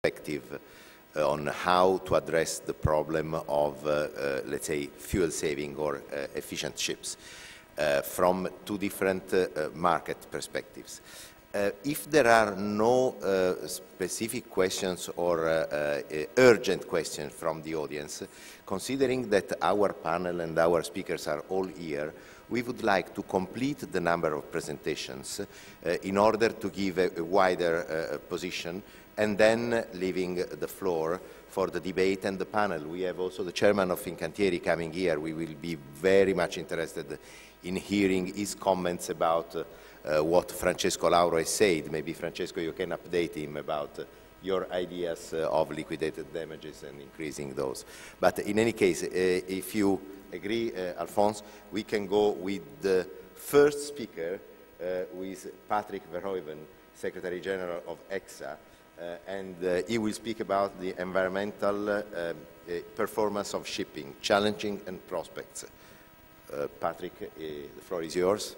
perspective uh, on how to address the problem of, uh, uh, let's say, fuel saving or uh, efficient ships uh, from two different uh, market perspectives. if there are no specific questions or urgent questions from the audience, considering that our panel and our speakers are all here, we would like to complete the number of presentations in order to give a, a wider position and then leaving the floor for the debate and the panel. We have also the chairman of Fincantieri coming here. We will be very much interested in hearing his comments about uh, what Francesco Lauro has said. Maybe, Francesco, you can update him about uh, your ideas uh, of liquidated damages and increasing those. But in any case, uh, if you agree, uh, Alphonse, we can go with the first speaker, uh, who is Patrick Verhoeven, Secretary General of ECSA, and uh, he will speak about the environmental uh, performance of shipping, challenging and prospects. Patrick, the floor is yours.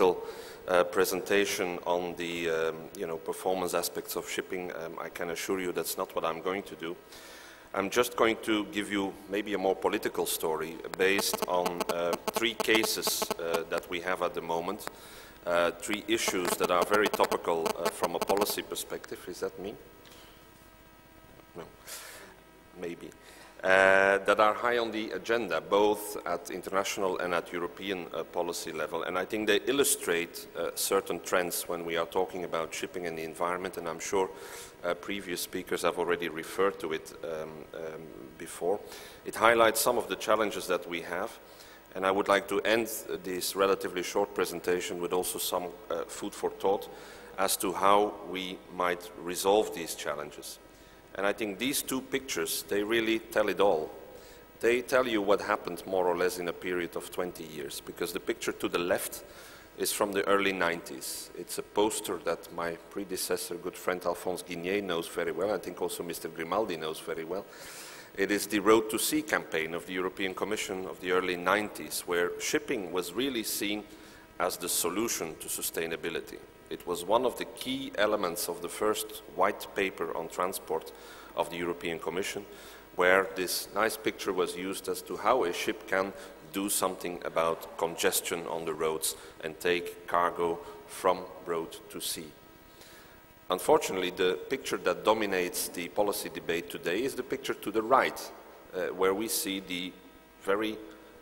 Uh, presentation on the um, you know, performance aspects of shipping, um, I can assure you that's not what I'm going to do. I'm just going to give you maybe a more political story based on uh, three cases uh, that we have at the moment, uh, three issues that are very topical uh, from a policy perspective. Is that me? No, maybe uh, that are high on the agenda, both at international and at European uh, policy level. And I think they illustrate uh, certain trends when we are talking about shipping and the environment, and I'm sure uh, previous speakers have already referred to it um, um, before. It highlights some of the challenges that we have, and I would like to end this relatively short presentation with also some uh, food for thought as to how we might resolve these challenges. And I think these two pictures, they really tell it all. They tell you what happened more or less in a period of 20 years, because the picture to the left is from the early 90s. It's a poster that my predecessor, good friend Alphonse Guinier, knows very well. I think also Mr. Grimaldi knows very well. It is the Road to Sea campaign of the European Commission of the early 90s, where shipping was really seen as the solution to sustainability. It was one of the key elements of the first white paper on transport of the European Commission, where this nice picture was used as to how a ship can do something about congestion on the roads and take cargo from road to sea. Unfortunately, the picture that dominates the policy debate today is the picture to the right, uh, where we see the very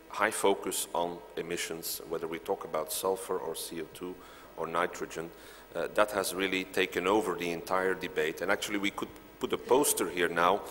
high focus on emissions, whether we talk about sulfur or CO2 or nitrogen, uh, that has really taken over the entire debate. And actually, we could put a poster here now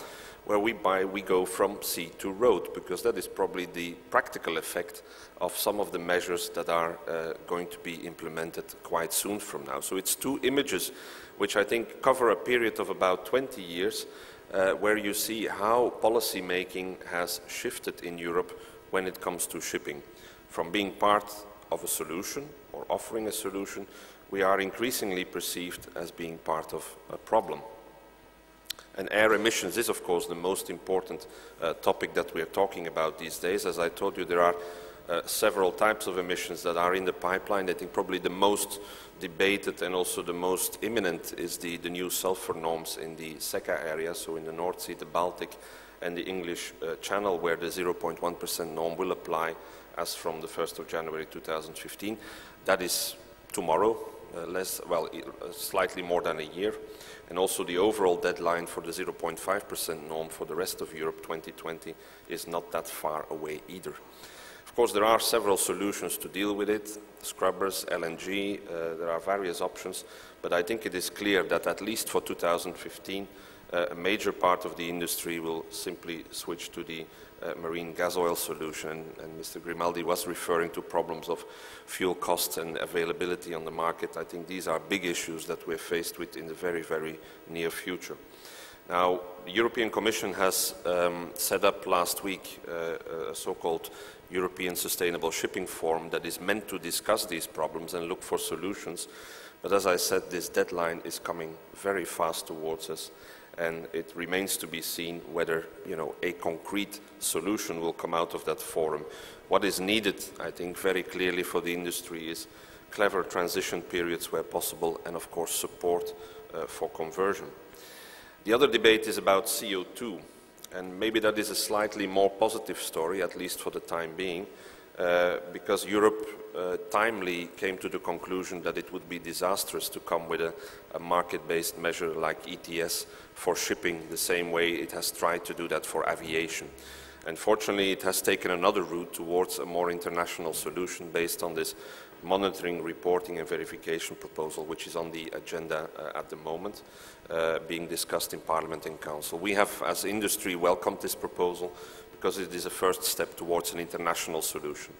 where we, buy, we go from sea to road, because that is probably the practical effect of some of the measures that are uh, going to be implemented quite soon from now. So it's two images which I think cover a period of about 20 years uh, where you see how policy making has shifted in Europe when it comes to shipping. From being part of a solution or offering a solution, we are increasingly perceived as being part of a problem. And air emissions is, of course, the most important uh, topic that we are talking about these days. As I told you, there are uh, several types of emissions that are in the pipeline. I think probably the most debated and also the most imminent is the, the new sulfur norms in the SECA area, so in the North Sea, the Baltic, and the English uh, Channel, where the 0.1% norm will apply as from the 1st of January 2015. That is tomorrow, uh, less, well, uh, slightly more than a year. And also the overall deadline for the 0.5% norm for the rest of Europe 2020 is not that far away either. Of course, there are several solutions to deal with it, scrubbers, LNG, uh, there are various options, but I think it is clear that at least for 2015, uh, a major part of the industry will simply switch to the uh, marine gas oil solution. And, and, Mr. Grimaldi was referring to problems of fuel costs and availability on the market. I think these are big issues that we're faced with in the very, very near future. Now, the European Commission has um, set up last week uh, a so-called European Sustainable Shipping Forum that is meant to discuss these problems and look for solutions. But as I said, this deadline is coming very fast towards us and it remains to be seen whether you know, a concrete solution will come out of that forum. What is needed, I think, very clearly for the industry is clever transition periods where possible and, of course, support uh, for conversion. The other debate is about CO2, and maybe that is a slightly more positive story, at least for the time being, because Europe uh, timely came to the conclusion that it would be disastrous to come with a, a market-based measure like ETS for shipping the same way it has tried to do that for aviation. Unfortunately, it has taken another route towards a more international solution based on this monitoring, reporting and verification proposal, which is on the agenda uh, at the moment, uh, being discussed in Parliament and Council. We have, as industry, welcomed this proposal because it is a first step towards an international solution.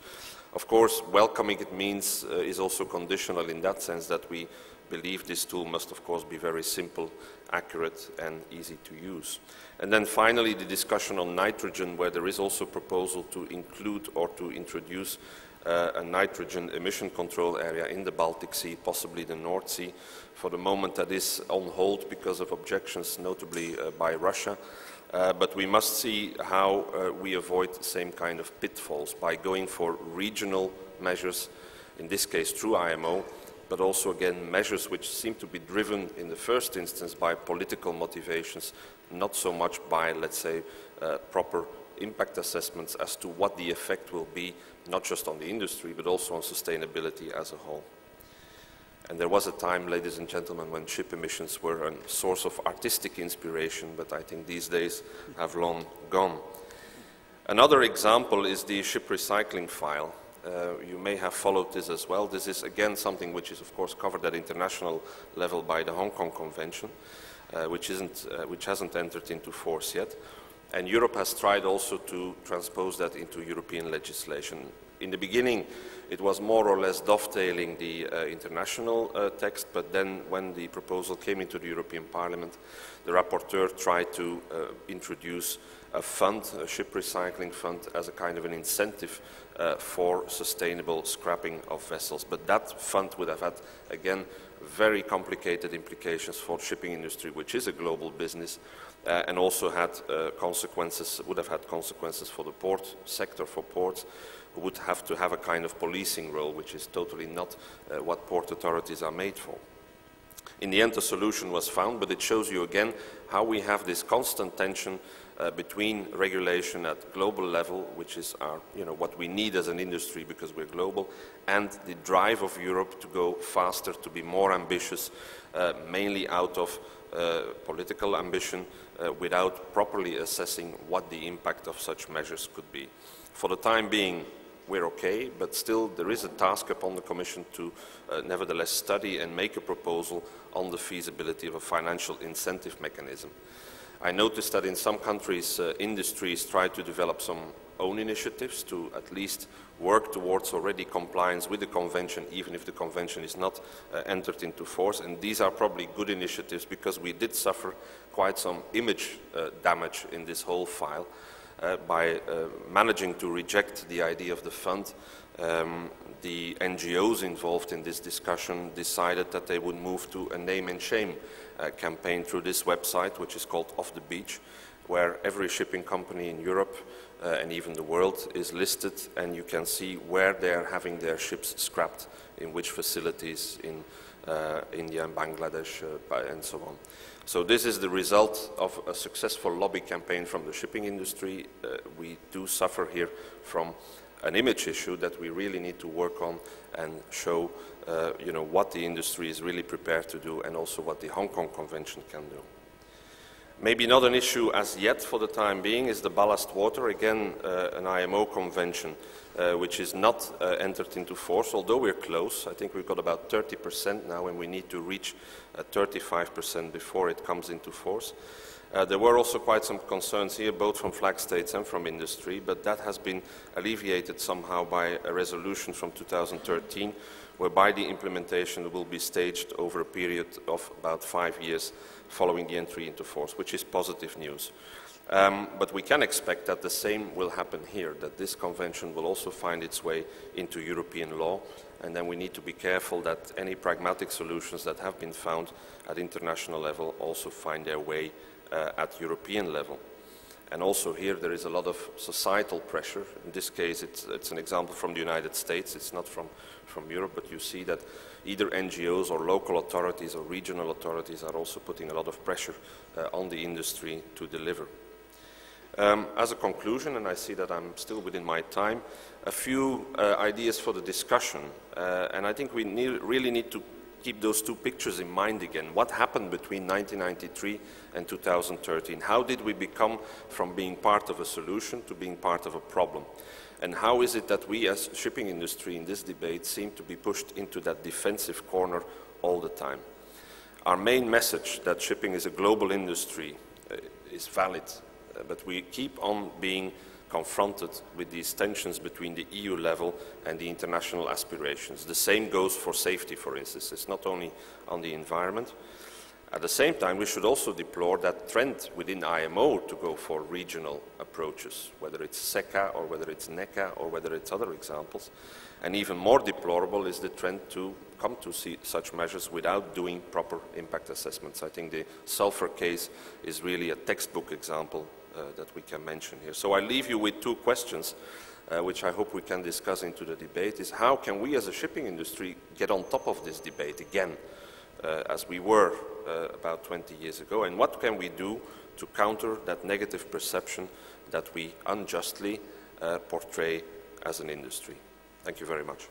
Of course, welcoming it means uh, is also conditional in that sense that we believe this tool must, of course, be very simple, accurate, and easy to use. And then finally, the discussion on nitrogen, where there is also a proposal to include or to introduce uh, a nitrogen emission control area in the Baltic Sea, possibly the North Sea. For the moment, that is on hold because of objections, notably uh, by Russia. Uh, but we must see how uh, we avoid the same kind of pitfalls by going for regional measures, in this case through IMO, but also again measures which seem to be driven in the first instance by political motivations, not so much by, let's say, uh, proper impact assessments as to what the effect will be, not just on the industry, but also on sustainability as a whole. And there was a time, ladies and gentlemen, when ship emissions were a source of artistic inspiration, but I think these days have long gone. Another example is the ship recycling file. Uh, you may have followed this as well. This is again something which is of course covered at international level by the Hong Kong Convention, uh, which, isn't, uh, which hasn't entered into force yet. And Europe has tried also to transpose that into European legislation. In the beginning, it was more or less dovetailing the uh, international uh, text, but then when the proposal came into the European Parliament, the rapporteur tried to uh, introduce a fund, a ship recycling fund, as a kind of an incentive uh, for sustainable scrapping of vessels. But that fund would have had, again, very complicated implications for shipping industry, which is a global business, uh, and also had uh, consequences, would have had consequences for the port sector, for ports, who would have to have a kind of policing role, which is totally not uh, what port authorities are made for. In the end, a solution was found, but it shows you again how we have this constant tension uh, between regulation at global level, which is our, you know, what we need as an industry because we're global, and the drive of Europe to go faster, to be more ambitious, uh, mainly out of uh, political ambition, uh, without properly assessing what the impact of such measures could be. For the time being, we're okay, but still there is a task upon the Commission to uh, nevertheless study and make a proposal on the feasibility of a financial incentive mechanism. I noticed that in some countries, uh, industries try to develop some own initiatives to at least work towards already compliance with the convention, even if the convention is not uh, entered into force. And these are probably good initiatives because we did suffer quite some image uh, damage in this whole file uh, by uh, managing to reject the idea of the fund. Um, the NGOs involved in this discussion decided that they would move to a name and shame uh, campaign through this website, which is called Off the Beach, where every shipping company in Europe uh, and even the world is listed, and you can see where they're having their ships scrapped, in which facilities in uh, India and Bangladesh, uh, and so on. So this is the result of a successful lobby campaign from the shipping industry. Uh, we do suffer here from an image issue that we really need to work on and show uh, you know, what the industry is really prepared to do and also what the Hong Kong Convention can do. Maybe not an issue as yet for the time being is the ballast water, again uh, an IMO convention uh, which is not uh, entered into force, although we're close. I think we've got about 30% now and we need to reach 35% before it comes into force. Uh, there were also quite some concerns here, both from flag states and from industry, but that has been alleviated somehow by a resolution from 2013, whereby the implementation will be staged over a period of about five years following the entry into force, which is positive news. Um, but we can expect that the same will happen here, that this convention will also find its way into European law, and then we need to be careful that any pragmatic solutions that have been found at international level also find their way uh, at European level. And also here there is a lot of societal pressure. In this case it's, it's, an example from the United States, it's not from, from Europe, but you see that either NGOs or local authorities or regional authorities are also putting a lot of pressure uh, on the industry to deliver. Um, as a conclusion, and I see that I'm still within my time, a few uh, ideas for the discussion. Uh, and I think we need, really need to keep those two pictures in mind again. What happened between 1993 and 2013? How did we become from being part of a solution to being part of a problem? And how is it that we as shipping industry in this debate seem to be pushed into that defensive corner all the time? Our main message that shipping is a global industry uh, is valid, uh, but we keep on being confronted with these tensions between the EU level and the international aspirations. The same goes for safety, for instance. It's not only on the environment. At the same time, we should also deplore that trend within IMO to go for regional approaches, whether it's SECA or whether it's NECA or whether it's other examples. And even more deplorable is the trend to come to see such measures without doing proper impact assessments. I think the sulfur case is really a textbook example that we can mention here. So I leave you with two questions, uh, which I hope we can discuss into the debate, is how can we as a shipping industry get on top of this debate again, uh, as we were about 20 years ago, and what can we do to counter that negative perception that we unjustly portray as an industry. Thank you very much.